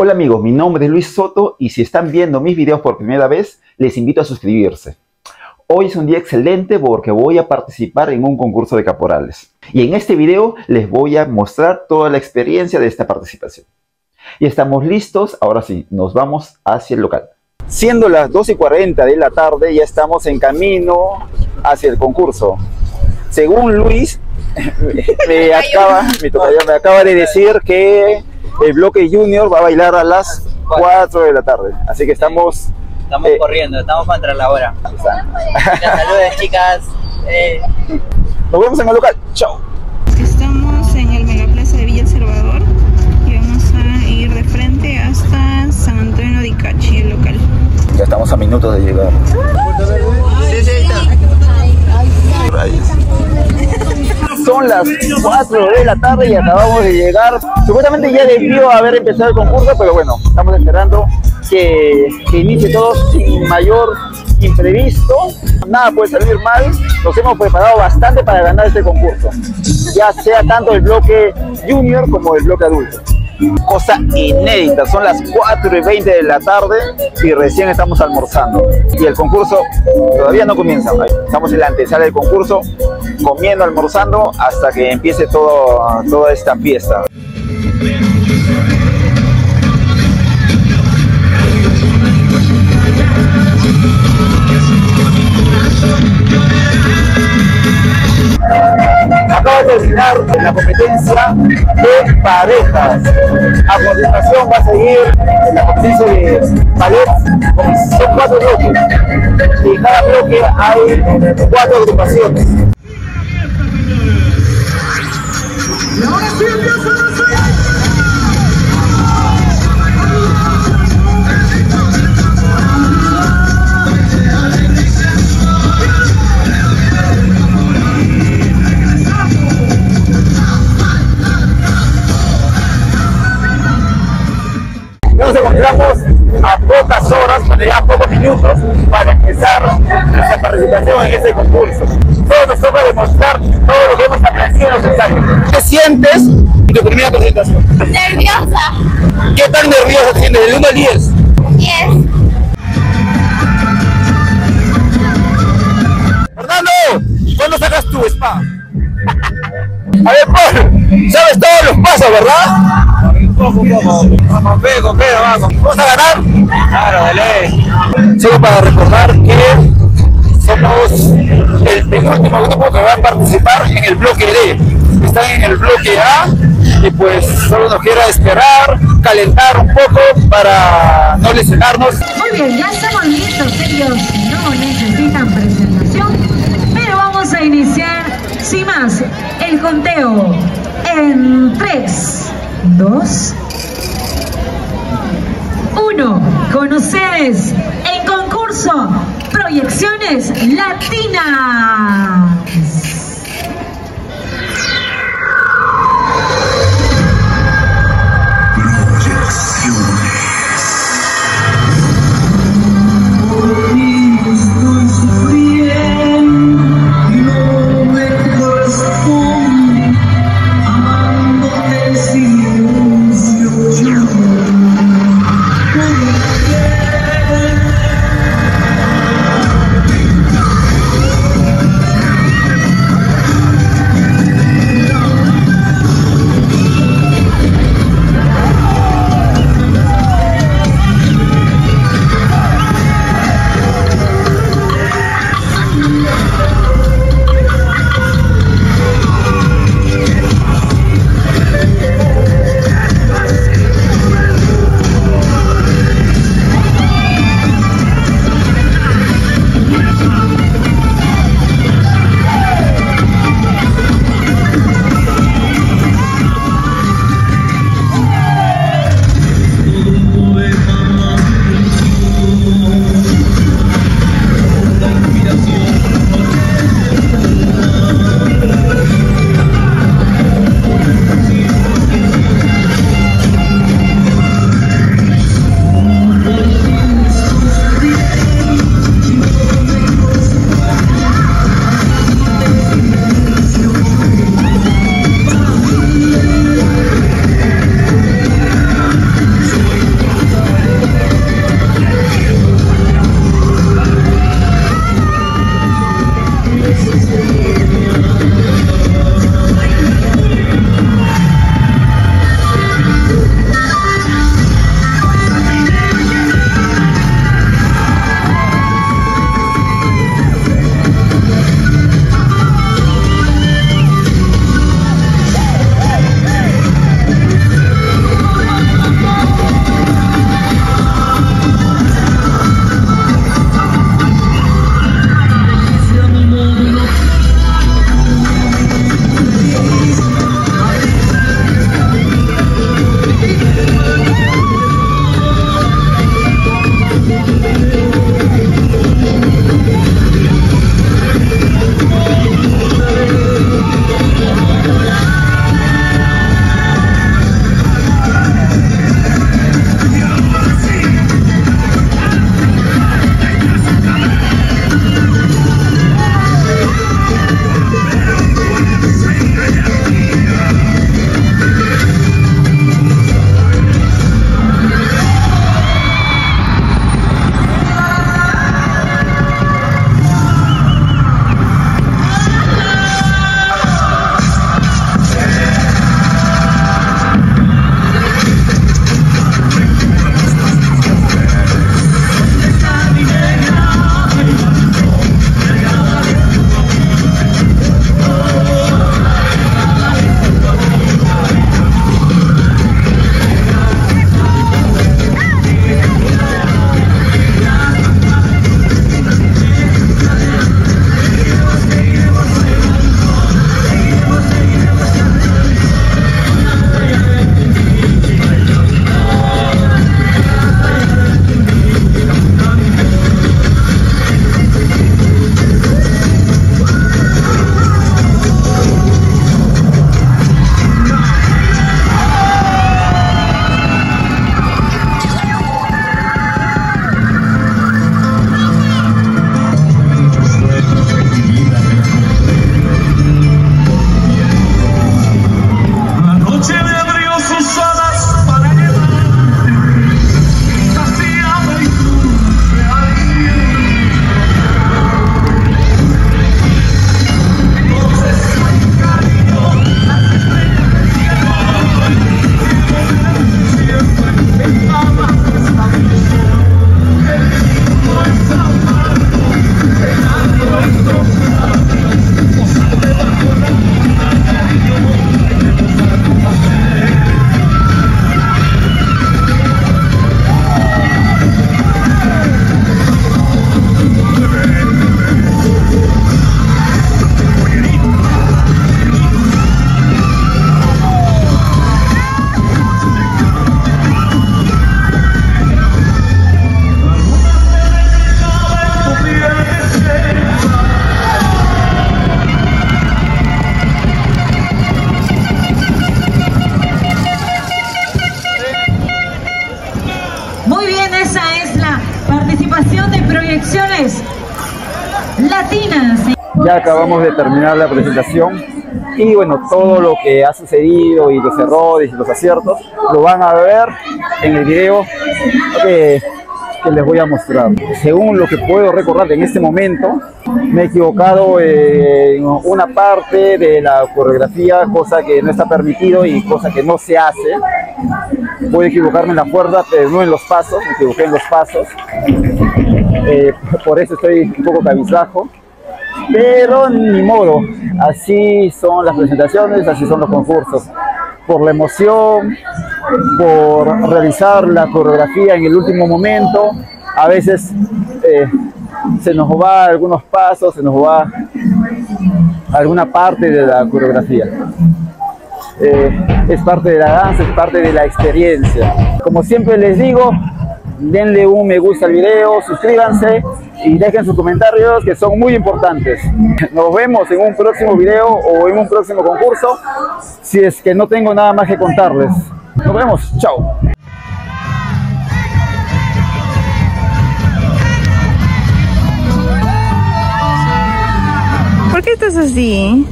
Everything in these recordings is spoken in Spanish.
Hola amigos, mi nombre es Luis Soto y si están viendo mis videos por primera vez, les invito a suscribirse. Hoy es un día excelente porque voy a participar en un concurso de caporales. Y en este video les voy a mostrar toda la experiencia de esta participación. Y estamos listos, ahora sí, nos vamos hacia el local. Siendo las 2 y 40 de la tarde, ya estamos en camino hacia el concurso. Según Luis, me acaba, me acaba de decir que el bloque junior va a bailar a las 4 de la tarde. Así que estamos... Estamos eh, corriendo, estamos contra la hora. Saludos chicas. Eh. Nos vemos en el local. Chao. Estamos en el Megaplaza de Villa El Salvador y vamos a ir de frente hasta San Antonio de Icachi, el local. Ya estamos a minutos de llegar. Sí, sí, son las 4 de la tarde y acabamos de llegar. Supuestamente ya debió haber empezado el concurso, pero bueno, estamos esperando que, que inicie todo sin mayor imprevisto. Nada puede salir mal. Nos hemos preparado bastante para ganar este concurso, ya sea tanto el bloque junior como el bloque adulto cosa inédita. Son las 4 y 20 de la tarde y recién estamos almorzando. Y el concurso todavía no comienza. Estamos en la antesala del concurso, comiendo, almorzando, hasta que empiece todo, toda esta fiesta. acaba de terminar la competencia de parejas. A continuación va a seguir la competencia de ballet, son cuatro bloques. Y en cada bloque hay cuatro agrupaciones. Nos encontramos a pocas horas, ya pocos minutos, para empezar nuestra participación en este concurso. Solo nos toca demostrar sientes en tu primera presentación? Nerviosa. ¿Qué tan nerviosa te sientes? Del 1 al 10. 10. Fernando, ¿cuándo sacas tu spa? A ver, Paul, sabes todos los pasos, ¿verdad? poco, poco. Vamos, pego, pego, vamos. ¿Vamos a ganar? Claro, dale. Solo para recordar que somos el penúltimo grupo que va a participar en el bloque D. Están en el bloque A y pues solo nos queda esperar, calentar un poco para no lesionarnos. Muy bien, ya estamos listos, ellos no necesitan presentación, pero vamos a iniciar sin más el conteo en 3, 2, 1. Con ustedes, en concurso, Proyecciones Latinas. Participación de proyecciones latinas. Ya acabamos de terminar la presentación y bueno, todo lo que ha sucedido y los errores y los aciertos lo van a ver en el video que, que les voy a mostrar. Según lo que puedo recordar en este momento, me he equivocado en una parte de la coreografía, cosa que no está permitido y cosa que no se hace. Puedo equivocarme en la cuerda, pero no en los pasos, me equivoqué en los pasos. Eh, por eso estoy un poco cabizbajo. Pero ni modo, así son las presentaciones, así son los concursos. Por la emoción, por realizar la coreografía en el último momento, a veces eh, se nos va algunos pasos, se nos va alguna parte de la coreografía. Eh, es parte de la danza, es parte de la experiencia. Como siempre les digo, denle un me gusta al video, suscríbanse y dejen sus comentarios que son muy importantes. Nos vemos en un próximo video o en un próximo concurso si es que no tengo nada más que contarles. Nos vemos, chao. ¿Por qué estás así?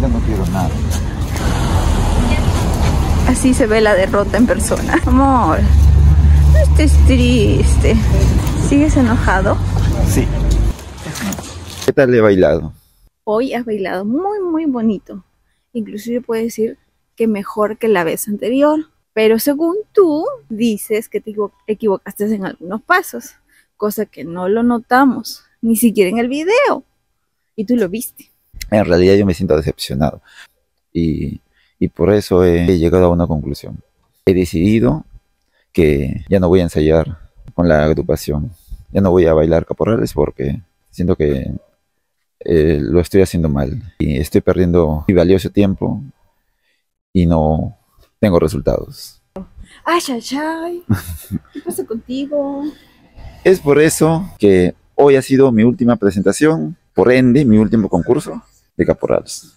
Ya no quiero nada. Así se ve la derrota en persona. Amor, no estés triste. ¿Sigues enojado? Sí. ¿Qué tal he bailado? Hoy has bailado muy, muy bonito. Inclusive puedo decir que mejor que la vez anterior. Pero según tú, dices que te equivo- equivocaste en algunos pasos, cosa que no lo notamos, ni siquiera en el video. Y tú lo viste. En realidad yo me siento decepcionado y, y por eso he, llegado a una conclusión. He decidido que ya no voy a ensayar con la agrupación, ya no voy a bailar caporales porque siento que eh, lo estoy haciendo mal y estoy perdiendo mi valioso tiempo y no tengo resultados. ¡Ay, ay, ay! ¿Qué pasa contigo? Es por eso que hoy ha sido mi última presentación, por ende mi último concurso de caporales.